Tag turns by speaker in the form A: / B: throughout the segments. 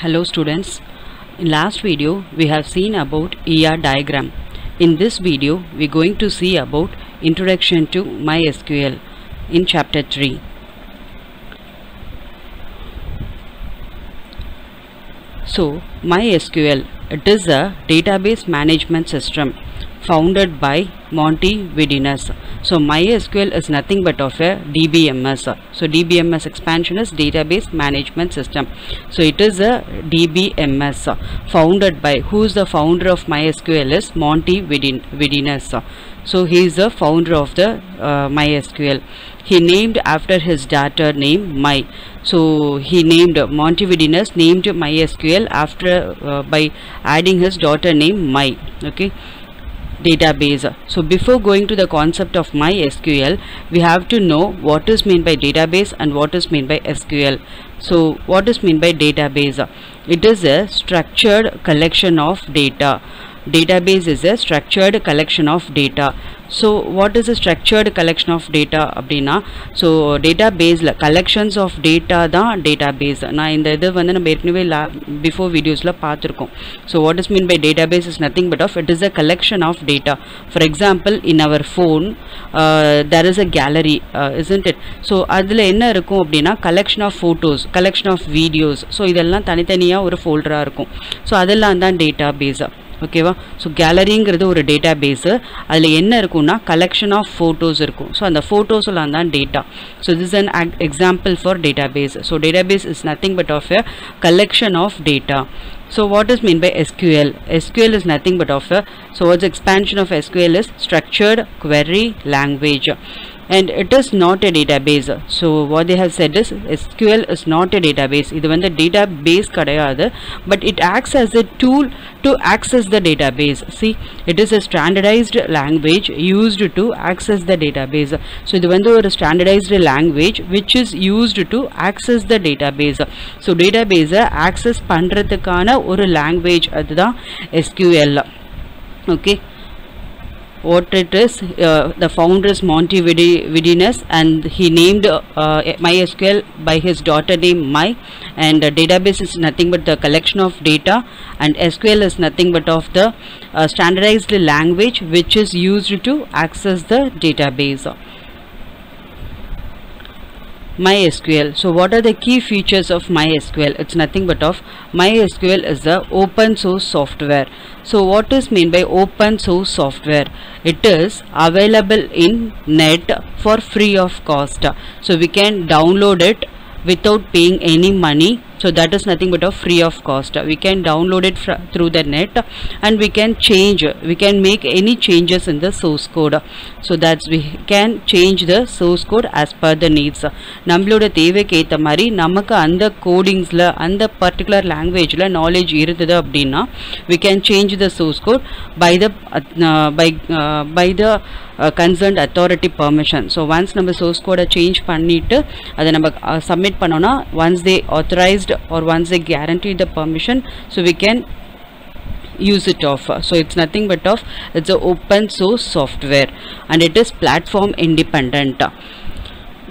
A: Hello students. In last video we have seen about ER diagram. In this video we are going to see about introduction to MySQL in chapter 3. So MySQL it is a database management system founded by Monty Widenius. So MySQL is nothing but of a DBMS. So DBMS expansion is database management system. So it is a DBMS founded by who is the founder of MySQL is Monty Widenius. So he is the founder of the uh, MySQL. He named after his daughter name My. So he named Monty Montevidinus named MySQL after uh, by adding his daughter name My. Okay database. So before going to the concept of mysql we have to know what is meant by database and what is meant by sql so what is meant by database? It is a structured collection of data database is a structured collection of data. So what is a structured collection of data அப்படின்னா so டேட்டா பேஸில் collections of data தான் database நான் இந்த இது வந்து நம்ம ஏற்கனவே லா பிஃபோர் வீடியோஸில் பார்த்துருக்கோம். So what is mean by database is nothing but of it is a collection of data for example in our phone there is a gallery isn't it so அதில் என்ன இருக்கும் அப்படின்னா collection of photos collection of videos so இதெல்லாம் தனித்தனியாக ஒரு ஃபோல்டராக இருக்கும். So அதெல்லாம் தான் டேட்டா பேஸாக ஓகேவா ஸோ கேலரிங்கிறது ஒரு டேட்டா பேஸு அதில் என்ன இருக்கும்னா கலெக்ஷன் ஆஃப் ஃபோட்டோஸ் இருக்கும் ஸோ அந்த ஃபோட்டோஸ்லாம் தான் data so this an example for data base so data base is nothing but of a collection of data So what is meant by SQL? SQL is nothing but of a, so what's expansion of SQL is structured query language and it is not a database. So what they have said is SQL is not a database. இது வந்து database கிடையாது but it acts as a tool to access the database. See, it is a standardized language used to access the database. So இது வந்து ஒரு standardized language which is used to access the database. So database access பண்றதுக்கான ஒரு language அதுதான் SQL. Okay. what it is uh, the founder is Monty Widenius and he named uh, MySQL by his daughter name My and database is nothing but the collection of data and SQL is nothing but of the uh, standardized language which is used to access the database. MySQL. So what are the key features of MySQL? It's nothing but of MySQL is the open source software. So what is mean by open source software? It is available in net for free of cost. So we can download it without paying any money so that is nothing but a free of cost we can download it through the net and we can change we can make any changes in the source code so that's we can change the source code as per the needs நம்மளோட தேவைக்கு ஏற்ற மாதிரி நமக்கு அந்த கோடிங்ஸில் அந்த particular லாங்குவேஜில் knowledge இருந்தது அப்படின்னா we can change the source code by the uh, by uh, by the concerned authority permission so once நம்ம சோர்ஸ் கோடை சேஞ்ச் பண்ணிவிட்டு அதை நம்ம சப்மிட் பண்ணோன்னா once they authorised or once they guarantee the permission so we can use it off. So it's nothing but of it's a open source software and it is platform independent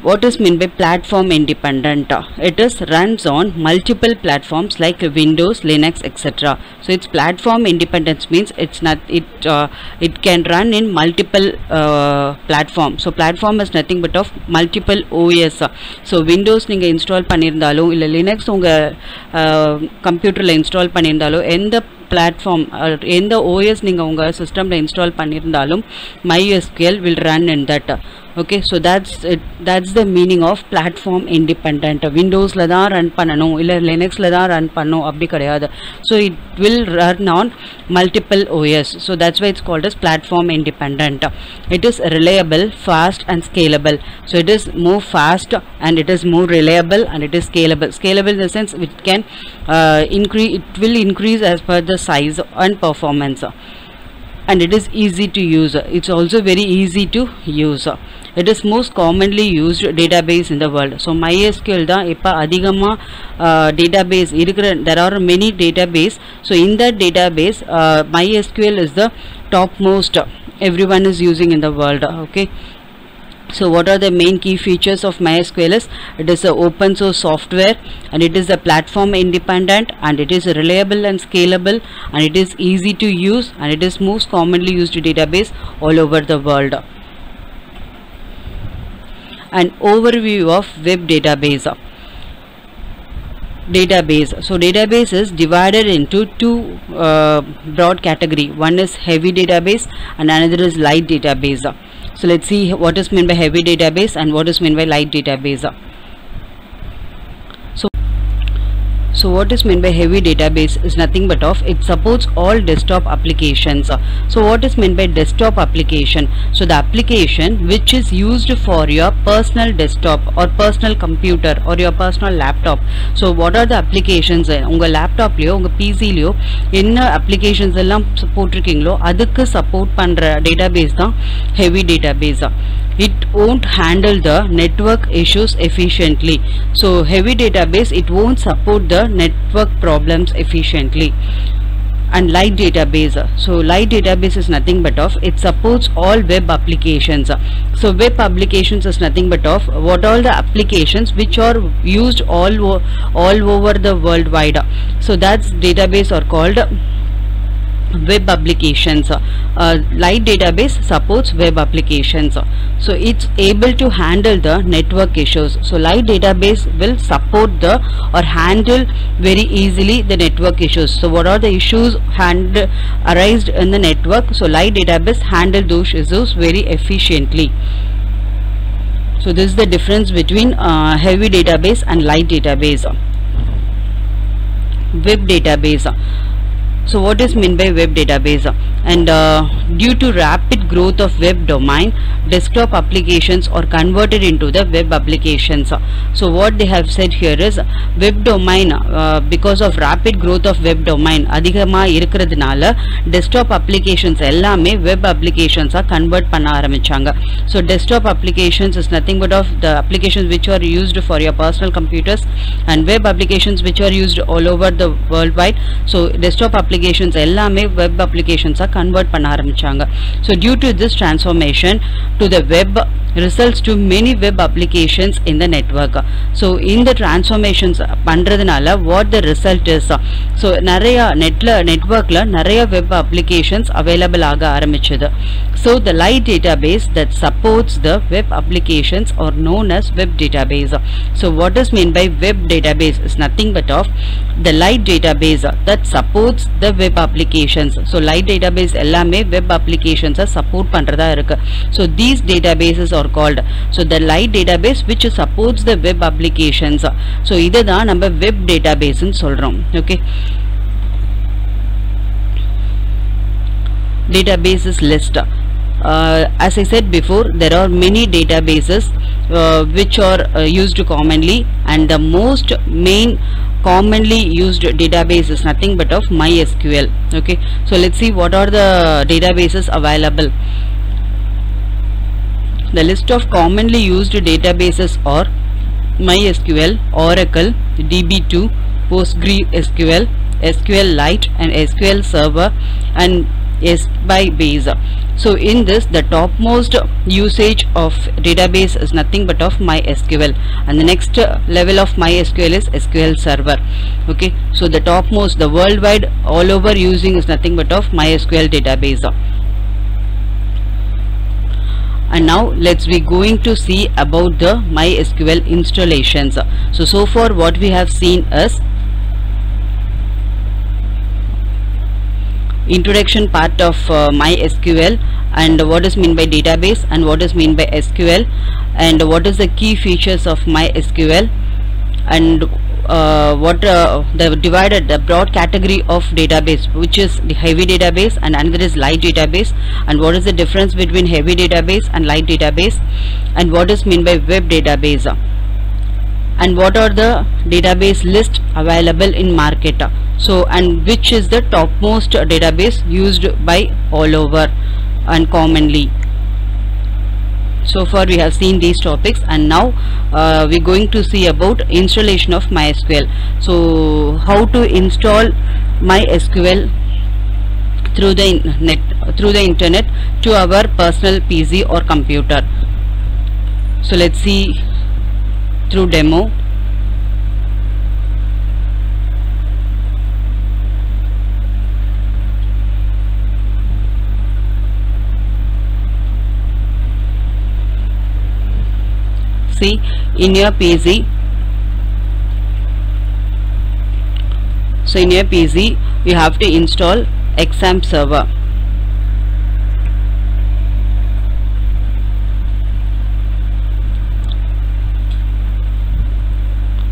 A: what is meant by platform independent it is runs on multiple platforms like windows linux etc so its platform independence means it's not it uh, it can run in multiple uh, platform so platform is nothing but of multiple os so windows நீங்க install பண்ணியிருந்தாலும் இல்லை Linux உங்கள் கம்ப்யூட்டரில் install பண்ணியிருந்தாலும் எந்த platform எந்த OS நீங்கள் உங்கள் சிஸ்டமில் இன்ஸ்டால் பண்ணியிருந்தாலும் MySQL will run in that okay so that's it that's the meaning of platform independent விண்டோஸில் தான் ரன் பண்ணணும் இல்லை லினக்ஸில் தான் ரன் பண்ணணும் அப்படி கிடையாது so it will run on multiple OS so that's why it's called as platform independent it is reliable fast and scalable so it is more fast and it is more reliable and it is scalable scalable in the sense it can இன்க்ரீ it will increase as per the size and performance and it is easy to use it's also very easy to use it is most commonly used database in the world so mysql தான் இப்போ அதிகமாக database இருக்கிற there are many database so in that database uh, mysql is the topmost everyone is using in the world okay so what are the main key features of mysql is it is a open source software and it is a platform independent and it is reliable and scalable and it is easy to use and it is most commonly used database all over the world an overview of web database. Database. So database is divided into two uh, broad category. One is heavy database and another is light database. So let's see what is meant by heavy database and what is meant by light database so what is meant by heavy database is nothing but of it supports all desktop applications so what is meant by desktop application so the application which is used for your personal desktop or personal computer or your personal laptop so what are the applications உங்க லேப்டாப்லயோ உங்க பிசிலயோ என்ன applications எல்லாம் போட்டிருக்கீங்களோ அதுக்கு support பண்ற database தான் heavy database it won't handle the network issues efficiently. So heavy database it won't support the network problems efficiently. And light database so light database is nothing but of it supports all web applications. So web applications is nothing but of what all the applications which are used all all over the worldwide. So that's database are called web applications uh, light database supports web applications. So it's able to handle the network issues. So light database will support the or handle very easily the network issues. So what are the issues hand arised in the network? So light database handle those issues very efficiently. So this is the difference between uh, heavy database and light database. Web database so what is meant by web database and uh, due to rapid growth of web domain desktop applications are converted into the web applications so what they have said here is web domain uh, because of rapid growth of web domain அதிகமா இருக்கிறதுனால desktop applications எல்லாமே web applications ஆ convert பண்ண ஆரம்பிச்சாங்க so desktop applications is nothing but of the applications which are used for your personal computers and web applications which are used all over the worldwide so desktop applications applications எல்லாமே web அப்ளிகேஷன்ஸாக convert பண்ண ஆரம்பித்தாங்க so due to this transformation to the web results to many web applications in the network so இந்த transformations பண்றதுனால what the result is so நிறைய நெட்ல நெட்வொர்க்ல நிறைய web applications available ஆக ஆரம்பிச்சது so the light database that supports the web applications are known as web database so what is meant by web database is nothing but of the light database that supports the web applications so light database எல்லாமே web applications support பண்றதா இருக்கு so these databases are called so the light database which supports the web applications so இதுதான் நம்ம web database ன்னு சொல்றோம் okay databases list uh, as I said before there are many databases uh, which are uh, used commonly and the most main commonly used database is nothing but of MySQL okay so let's see what are the databases available the list of commonly used databases are MySQL, Oracle, DB2, PostgreSQL, SQLite and SQL Server and Sybase. So in this the topmost usage of database is nothing but of MySQL and the next level of MySQL is SQL Server. Okay, so the topmost the worldwide all over using is nothing but of MySQL database and now let's be going to see about the MySQL installations. So, so far what we have seen is introduction part of uh, MySQL and what is mean by database and what is mean by SQL and what is the key features of MySQL and uh, what uh, the divided the broad category of database which is the heavy database and another is light database. And what is the difference between heavy database and light database? And what is mean by web database? And what are the database list available in market? So and which is the topmost database used by all over and commonly so far we have seen these topics and now uh, we're going to see about installation of MySQL. So how to install MySQL through the net through the internet to our personal PC or computer. So let's see through demo In your PC, So in your PC, you have to install XAMPP server.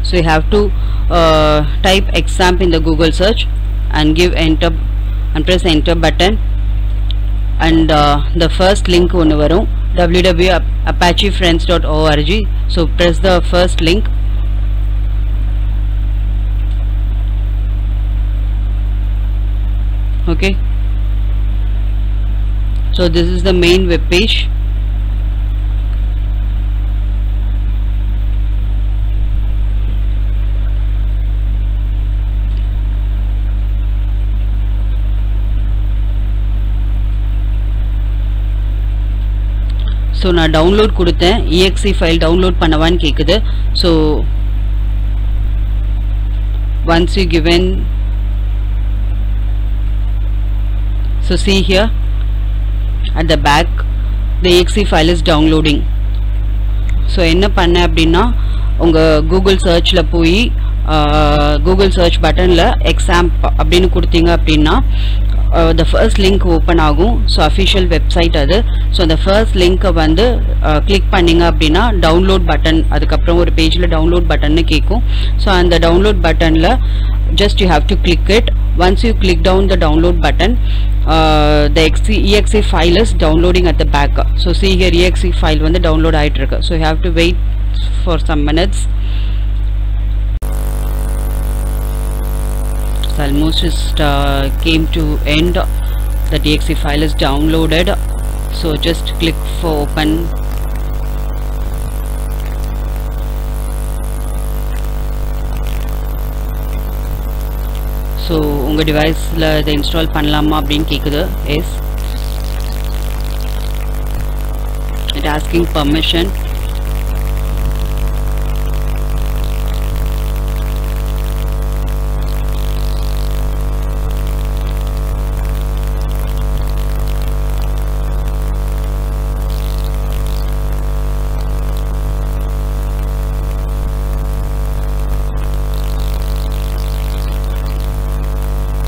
A: So you have to uh, type XAMPP in the Google search and give enter and press enter button. And uh, the first link ஒன்று வரும் www.apachefriends.org so press the first link. Okay. So this is the main web page so நான் download கொடுத்தேன். EXE file download பண்ணவான்னு கேட்குது so once you given so see here at the back the exe file is downloading. So என்ன பண்ணேன் அப்படின்னா உங்கள் Google சர்ச்சில் போய் கூகுள் சர்ச் பட்டனில் எக்ஸாம்ப் அப்படின்னு கொடுத்தீங்க அப்படின்னா த ஃபர்ஸ்ட் லிங்க் ஓப்பன் ஆகும் ஸோ அஃபிஷியல் வெப்சைட் அது ஸோ அந்த ஃபர்ஸ்ட் லிங்க்கை வந்து கிளிக் பண்ணிங்க அப்படின்னா டவுன்லோட் பட்டன் அதுக்கப்புறம் ஒரு பேஜில் டவுன்லோட் பட்டன்னு கேட்கும் ஸோ அந்த டவுன்லோட் பட்டனில் just you have to click it once you click down the download button uh, the exe, exe file is downloading at the back so see here exe file வந்து download ஆயிட்டு இருக்கு so you have to wait for some minutes almost just uh, came to end the exe file is downloaded so just click for open so உங்கள் டிவைஸில் இதை install பண்ணலாமா அப்படின்னு கேட்குது S it asking permission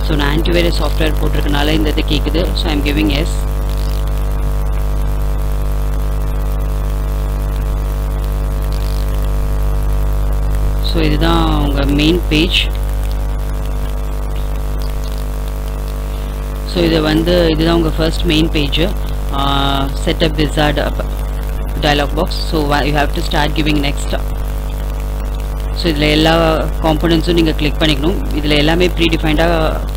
A: So நான் antivirus software போட்டிருக்கனால இந்த இது கேட்குது so I'm giving yes so இதுதான் உங்கள் மெயின் பேஜ் ஸோ இது வந்து இதுதான் உங்கள் first main page setup wizard dialog box so you have to start giving next so இதில் எல்லா காம்பனன்ஸும் நீங்கள் கிளிக் பண்ணிக்கணும். இதில் எல்லாமே ப்ரீ டிஃபைண்டாக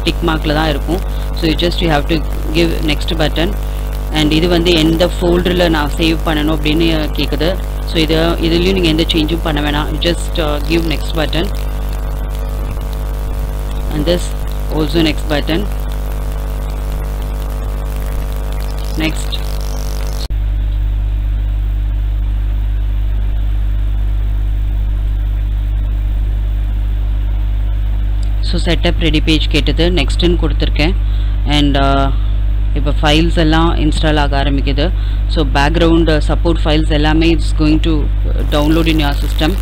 A: டிக் மார்க்கில் தான் இருக்கும். So you just you have to give next button and இது வந்து எந்த ஃபோல்டரில் நான் சேவ் பண்ணணும் அப்படின்னு கேட்குது ஸோ இது இதுலேயும் நீங்கள் எந்த சேஞ்சும் பண்ண வேணாம். Just give next button and this also next button next so setup ready page கேட்டது நெக்ஸ்ட்டுன்னு கொடுத்துருக்கேன் அண்ட் இப்போ ஃபைல்ஸ் எல்லாம் இன்ஸ்டால் ஆக ஆரம்பிக்குது ஸோ பேக்ரவுண்ட் சப்போர்ட் ஃபைல்ஸ் எல்லாமே it's going to download in your system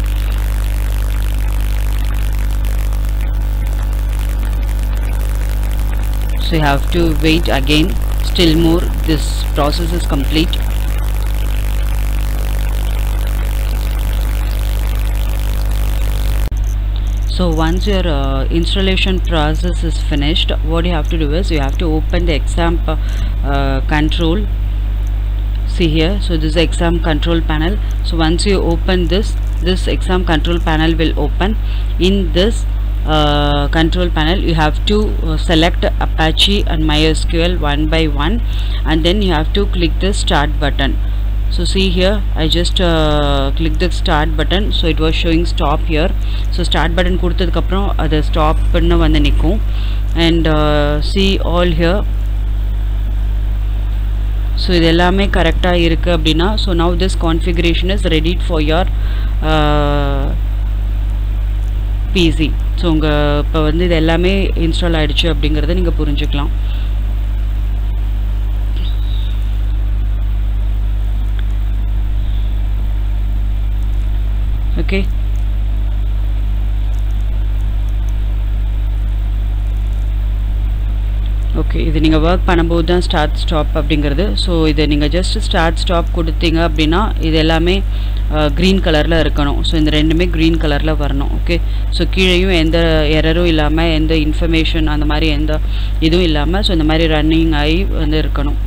A: so you have to wait again still more this process is complete so once your uh, installation process is finished what you have to do is you have to open the XAMPP uh, control. See here. So this is XAMPP control panel. So once you open this this XAMPP control panel will open. In this uh, control panel you have to uh, select apache and mysql one by one and then you have to click the start button so see here I just uh, click the start button. So it was showing stop here. So start button கொடுத்ததுக்கு அப்புறம் அது stop பண்ண வந்து நிற்கும் and uh, see all here. So இது எல்லாமே கரெக்டாக இருக்குது அப்படின்னா so now this configuration is ready for your PC so உங்கள் இப்போ வந்து இது எல்லாமே இன்ஸ்டால் ஆகிடுச்சு அப்படிங்கிறத நீங்கள் புரிஞ்சுக்கலாம். ஓகே? ஓகே இது நீங்கள் ஒர்க் பண்ணும்போது தான் ஸ்டார்ட் ஸ்டாப் அப்படிங்கிறது. ஸோ இதை நீங்கள் ஜஸ்ட் ஸ்டார்ட் ஸ்டாப் கொடுத்தீங்க அப்படின்னா இது எல்லாமே க்ரீன் கலரில் இருக்கணும். ஸோ இந்த ரெண்டுமே க்ரீன் கலரில் வரணும் ஓகே? ஸோ கீழேயும் எந்த எரரும் இல்லாமல் எந்த இன்ஃபர்மேஷன் அந்த மாதிரி எந்த இதுவும் இல்லாமல் ஸோ இந்த மாதிரி ரன்னிங் ஆகி வந்து இருக்கணும்.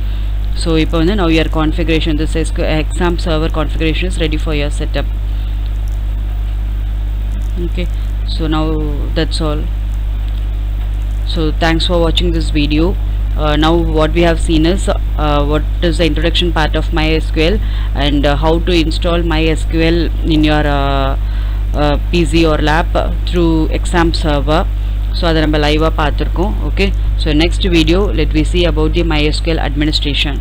A: ஸோ இப்போ வந்து now here configuration this is XAMPP server configuration is ready for your setup okay so now that's all so thanks for watching this video uh, now what we have seen is uh, what is the introduction part of MySQL and uh, how to install MySQL in your uh, uh, PC or lab through XAMPP server so அதை நம்ம to பார்த்துருக்கோம் Okay. So next video, let we see about the MySQL administration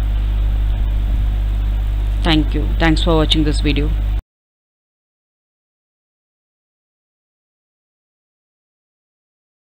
A: Thank you. Thanks for watching this video.